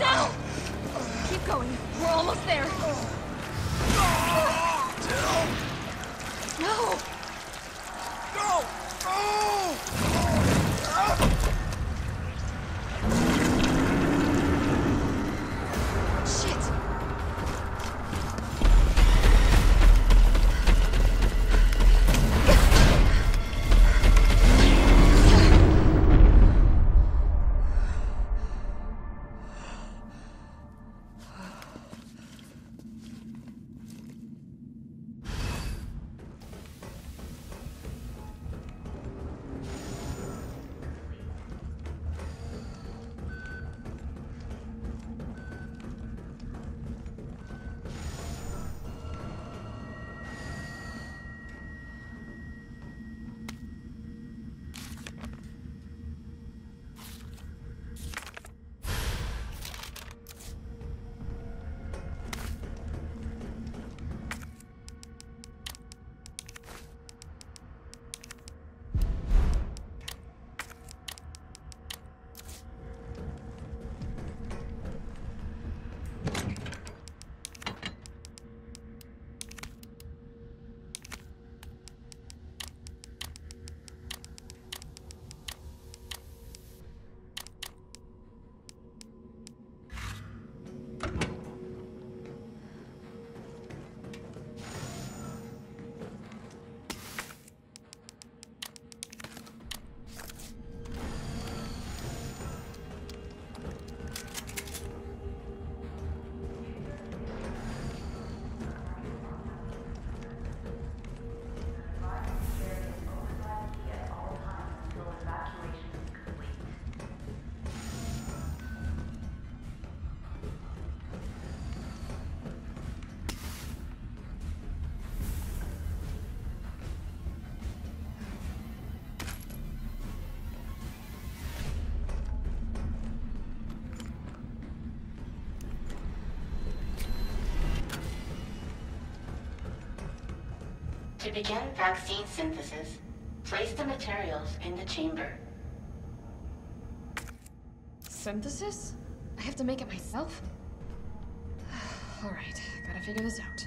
Now! Keep going. We're almost there. No! Shit! To begin vaccine synthesis, place the materials in the chamber. Synthesis? I have to make it myself? Alright, gotta figure this out.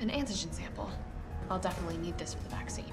an antigen sample. I'll definitely need this for the vaccine.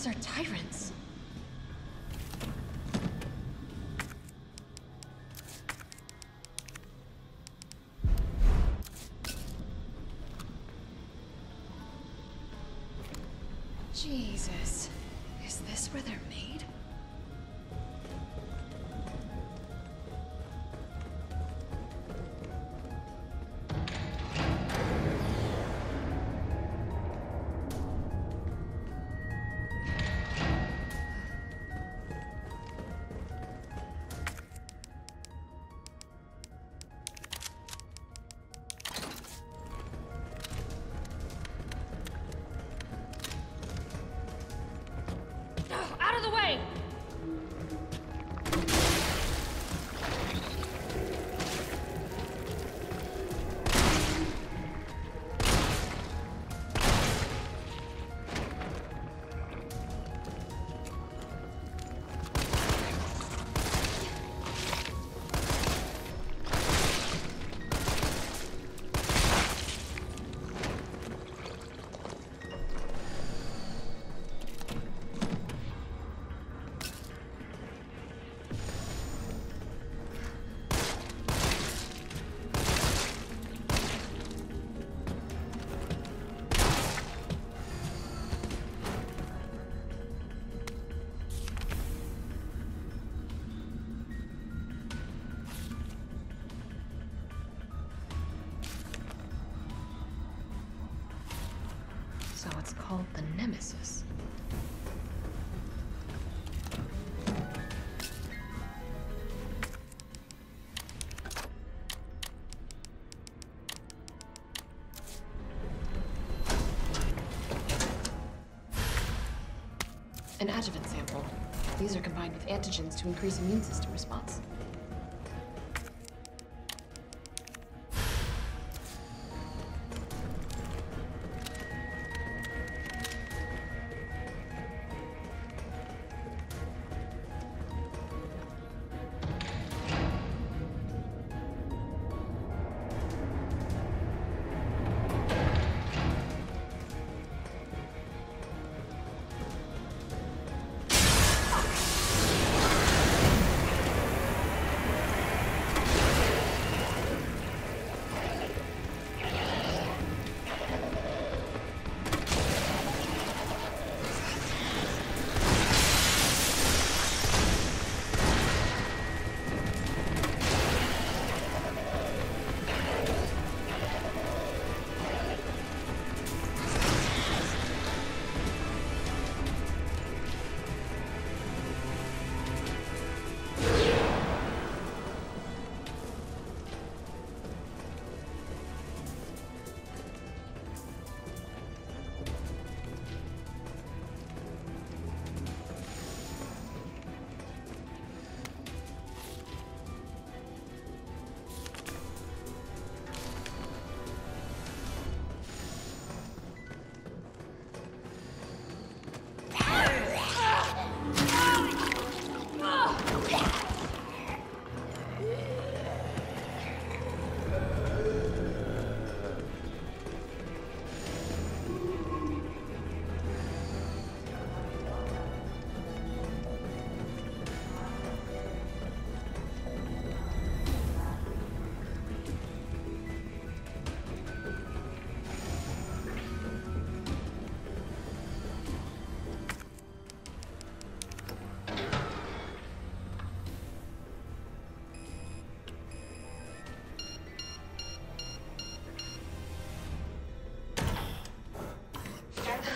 These are tyrants. It's called the Nemesis. An adjuvant sample. These are combined with antigens to increase immune system response.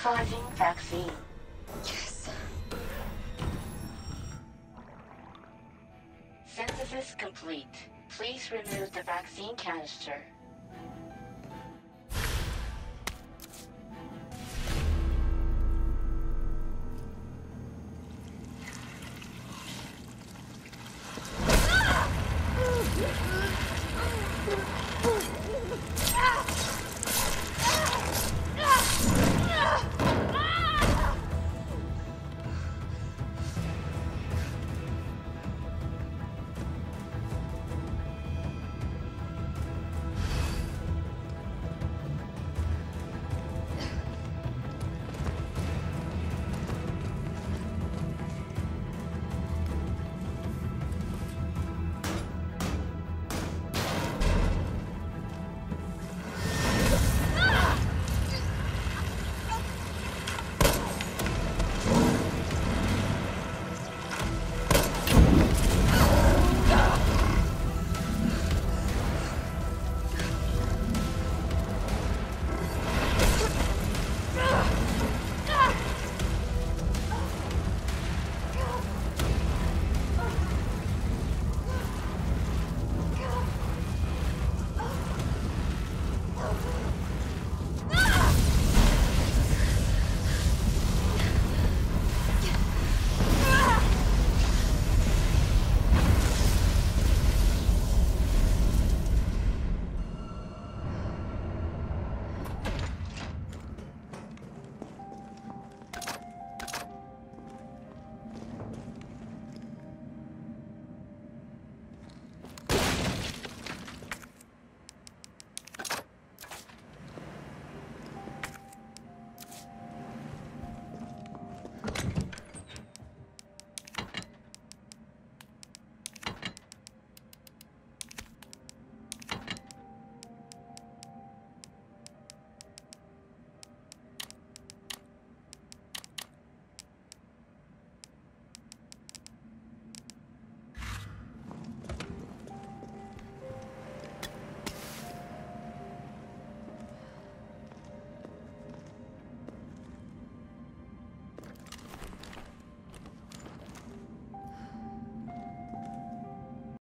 Synthesizing vaccine. Yes. Synthesis complete. Please remove the vaccine canister